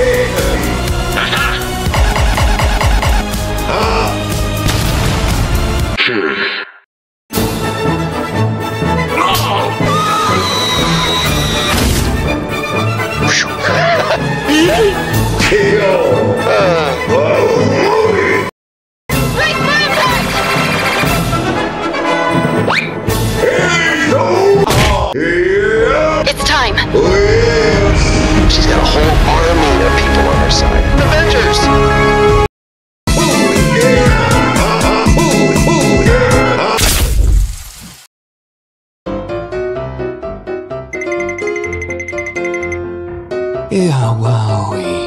Hey. Yeah, wowie.